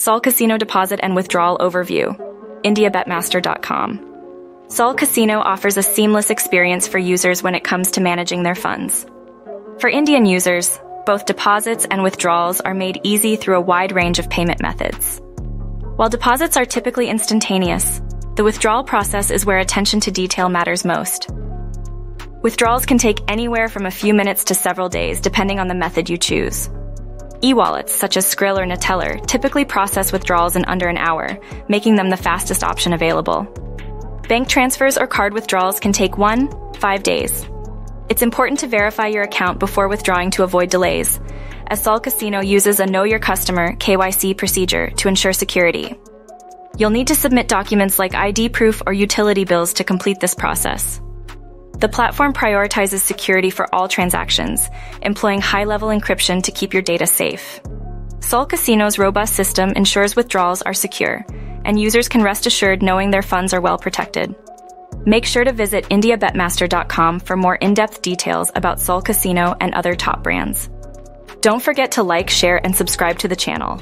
Sol Casino Deposit and Withdrawal Overview, IndiaBetmaster.com. Sol Casino offers a seamless experience for users when it comes to managing their funds. For Indian users, both deposits and withdrawals are made easy through a wide range of payment methods. While deposits are typically instantaneous, the withdrawal process is where attention to detail matters most. Withdrawals can take anywhere from a few minutes to several days, depending on the method you choose. E-wallets, such as Skrill or Neteller, typically process withdrawals in under an hour, making them the fastest option available. Bank transfers or card withdrawals can take one, five days. It's important to verify your account before withdrawing to avoid delays, as Sol Casino uses a Know Your Customer KYC procedure to ensure security. You'll need to submit documents like ID proof or utility bills to complete this process. The platform prioritizes security for all transactions, employing high level encryption to keep your data safe. Sol Casino's robust system ensures withdrawals are secure, and users can rest assured knowing their funds are well protected. Make sure to visit IndiaBetmaster.com for more in depth details about Sol Casino and other top brands. Don't forget to like, share, and subscribe to the channel.